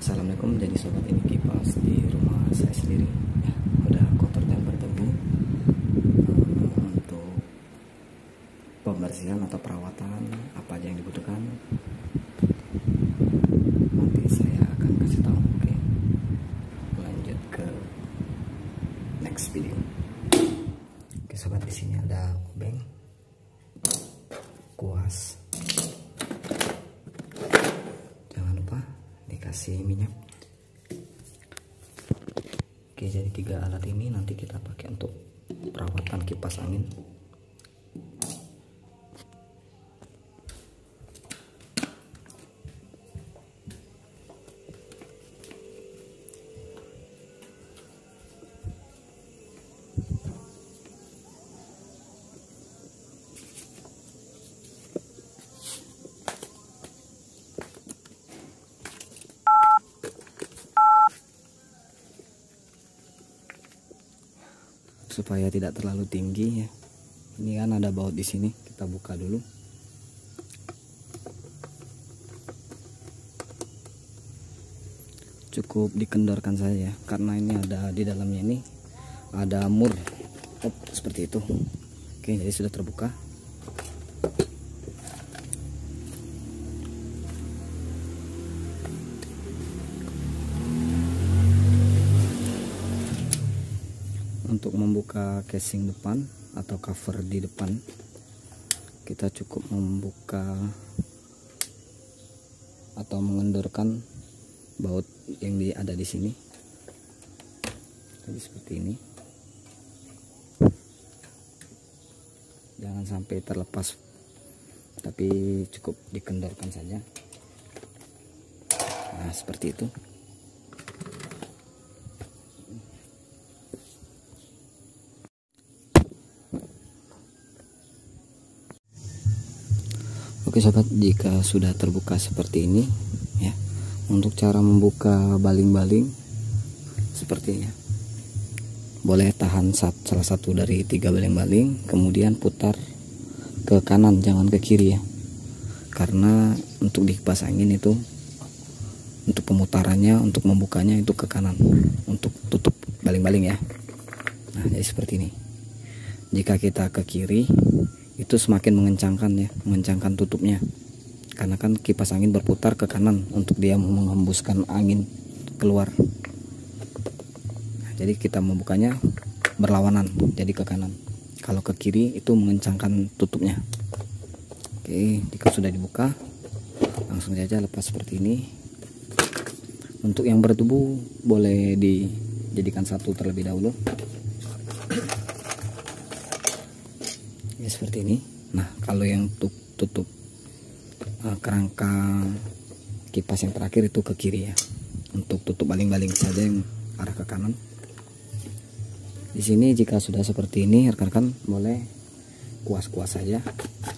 Assalamualaikum jadi sobat ini kipas di rumah saya sendiri. Ya udah kotor dan berdebu Eh, untuk pembersihan atau perawatan apa aja yang dibutuhkan nanti saya akan kasih tahu. Oke lanjut ke next video. Oke sobat di sini ada obeng kuas jangan lupa dikasih minyak. Oke jadi tiga alat ini nanti kita pakai untuk perawatan kipas angin supaya tidak terlalu tinggi ya. Ini kan ada baut di sini kita buka dulu. Cukup dikendorkan saja ya karena ini ada di dalamnya ini ada mur. Op, seperti itu. Oke jadi sudah terbuka untuk membuka casing depan atau cover di depan kita cukup membuka atau mengendorkan baut yang ada di sini. Jadi seperti ini. Jangan sampai terlepas tapi cukup dikendorkan saja. Nah seperti itu Oke sobat, jika sudah terbuka seperti ini ya. Untuk cara membuka baling-baling sepertinya. Boleh tahan salah satu dari tiga baling-baling, kemudian putar ke kanan, jangan ke kiri ya. Karena untuk di kipas angin itu untuk pemutarannya, untuk membukanya itu ke kanan, untuk tutup baling-baling ya. Nah, jadi seperti ini. Jika kita ke kiri, itu semakin mengencangkan ya mengencangkan tutupnya. Karena kan kipas angin berputar ke kanan untuk dia menghembuskan angin keluar. Nah, jadi kita membukanya berlawanan jadi ke kanan. Kalau ke kiri itu mengencangkan tutupnya. Oke jika sudah dibuka langsung saja lepas seperti ini. Untuk yang bertubuh boleh dijadikan satu terlebih dahulu seperti ini. Nah kalau yang tutup, tutup uh, kerangka kipas yang terakhir itu ke kiri ya. Untuk tutup baling-baling saja yang arah ke kanan. Di sini jika sudah seperti ini rekan-rekan boleh kuas-kuas saja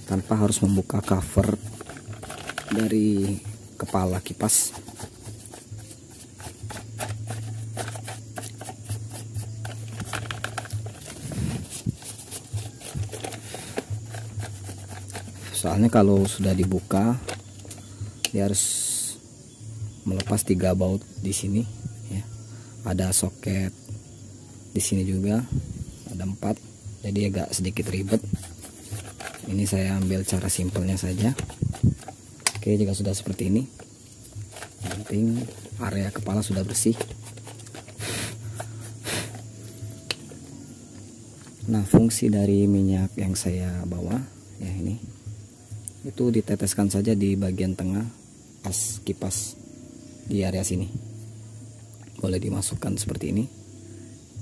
tanpa harus membuka cover dari kepala kipas soalnya kalau sudah dibuka dia harus melepas tiga baut di sini ya. Ada soket di sini juga ada empat jadi agak sedikit ribet. Ini saya ambil cara simpelnya saja. Oke jika sudah seperti ini penting area kepala sudah bersih. Nah fungsi dari minyak yang saya bawa ya ini itu diteteskan saja di bagian tengah pas kipas di area sini. Boleh dimasukkan seperti ini.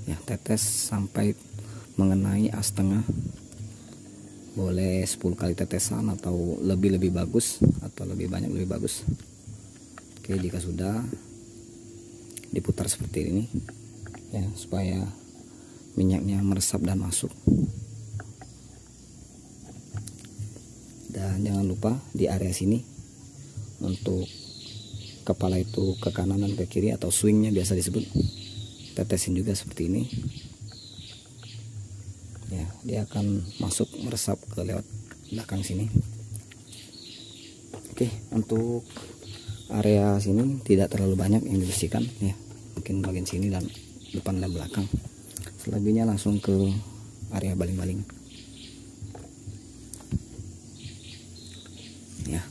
Ya tetes sampai mengenai as tengah. Boleh 10 kali tetesan atau lebih-lebih bagus atau lebih banyak lebih bagus. Oke jika sudah diputar seperti ini ya supaya minyaknya meresap dan masuk dan jangan lupa di area sini. Untuk kepala itu ke kanan dan ke kiri atau swingnya biasa disebut. Tetesin juga seperti ini. Ya dia akan masuk meresap ke lewat belakang sini. Oke untuk area sini tidak terlalu banyak yang dibersihkan ya. Mungkin bagian sini dan depan dan belakang. Selebihnya langsung ke area baling-baling ya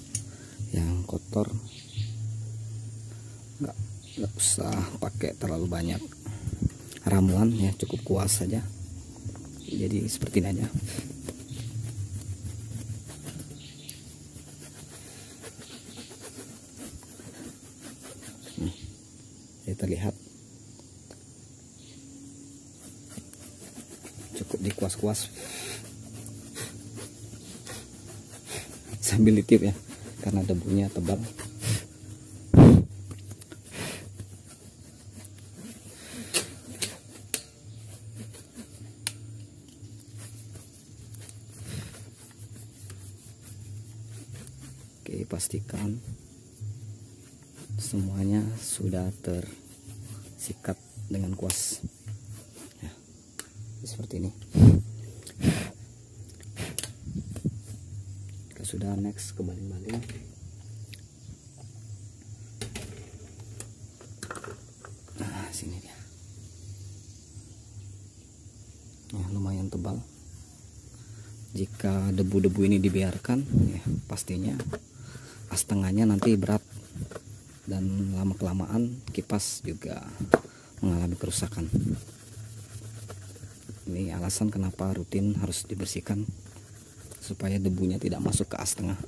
kotor nggak nggak usah pakai terlalu banyak ramuan ya cukup kuas saja. Jadi seperti ini aja. Hmm, terlihat cukup dikuas-kuas. Sambil ditip ya karena debunya tebal Oke, pastikan semuanya sudah tersikat dengan kuas. Ya, seperti ini. Sudah next ke baling-baling. Nah, sini dia. Ya, lumayan tebal jika debu-debu ini dibiarkan ya pastinya as tengahnya nanti berat dan lama kelamaan kipas juga mengalami kerusakan ini alasan kenapa rutin harus dibersihkan supaya debunya tidak masuk ke as tengah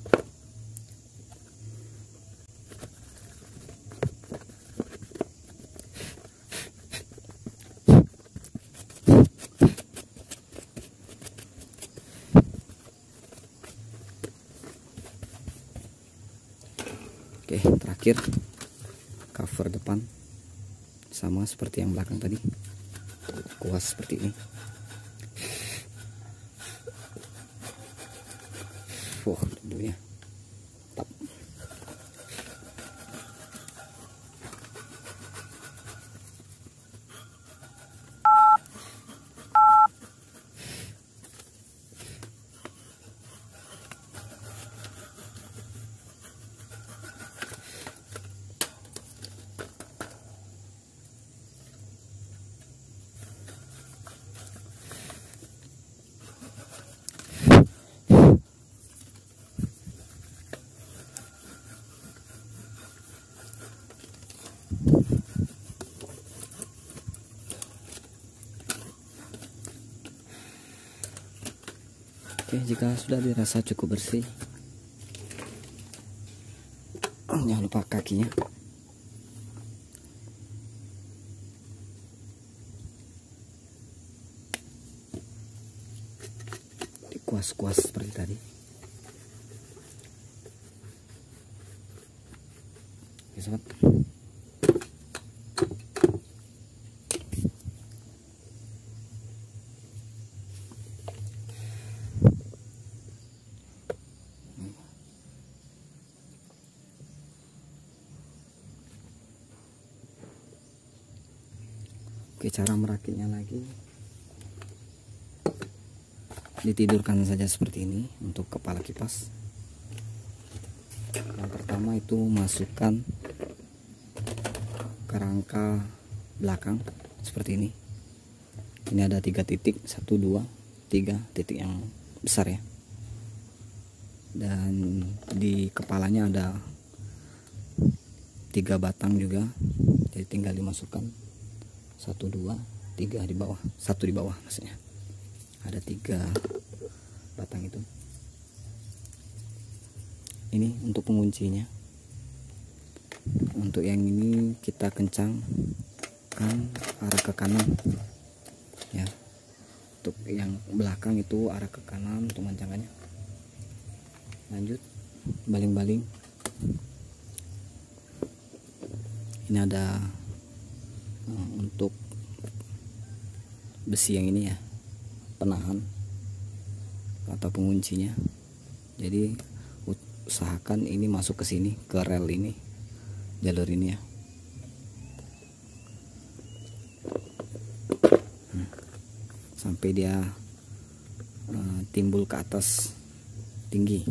Oke, terakhir cover depan sama seperti yang belakang tadi. Kuas seperti ini. Wah, debunya. Jika sudah dirasa cukup bersih, jangan lupa kakinya. Dikuas-kuas seperti tadi. Oke, sobat. Oke, cara merakitnya lagi ditidurkan saja seperti ini untuk kepala kipas. Yang pertama itu masukkan kerangka belakang seperti ini. Ini ada tiga titik, satu, dua, tiga titik yang besar ya. Dan di kepalanya ada tiga batang juga, jadi tinggal dimasukkan satu dua tiga di bawah. Satu di bawah maksudnya. Ada tiga batang itu. Ini untuk penguncinya. Untuk yang ini kita kencangkan arah ke kanan. Ya. Untuk yang belakang itu arah ke kanan untuk mencangannya lanjut. Baling-baling. Ini ada uh, untuk besi yang ini ya penahan atau penguncinya. Jadi usahakan ini masuk ke sini ke rel ini jalur ini ya. Hmm. sampai dia uh, timbul ke atas tinggi.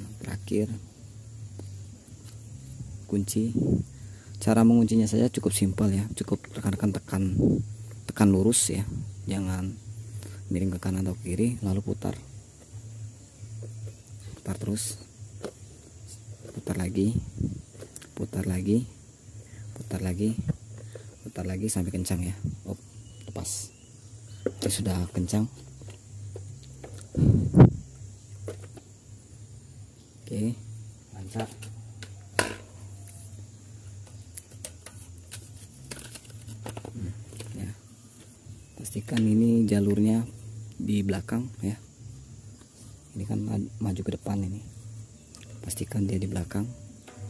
Nah, terakhir kunci cara menguncinya saja cukup simpel ya cukup rekan-rekan tekan tekan lurus ya. Jangan miring ke kanan atau kiri lalu putar. Putar terus. Putar lagi. Putar lagi. Putar lagi. Putar lagi sampai kencang ya. Oh lepas. Sudah kencang oke lancar pastikan ini jalurnya di belakang ya. Ini kan maju ke depan ini. Pastikan dia di belakang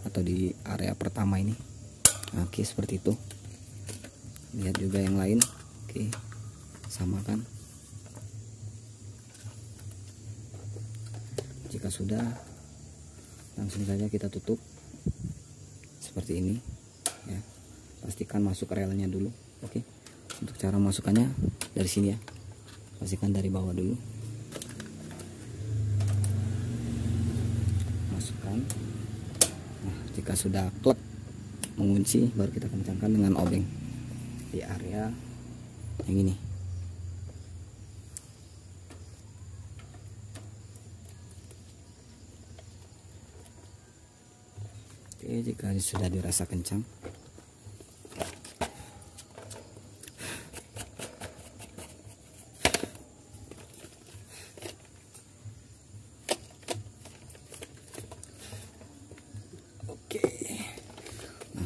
atau di area pertama ini. Oke seperti itu. Lihat juga yang lain. Oke sama kan? Jika sudah langsung saja kita tutup seperti ini ya. Pastikan masuk relnya dulu. Oke untuk cara masukkannya dari sini ya pastikan dari bawah dulu. Masukkan. Nah jika sudah klep mengunci baru kita kencangkan dengan obeng. Di area yang ini. Oke jika sudah dirasa kencang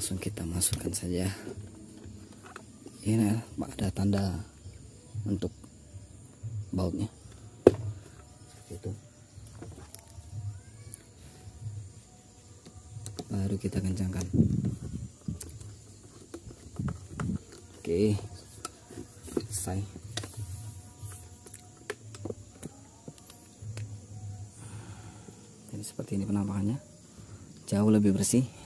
langsung kita masukkan saja. Ini ada tanda untuk bautnya. Itu baru kita kencangkan. Oke. Selesai. Jadi seperti ini penampakannya. Jauh lebih bersih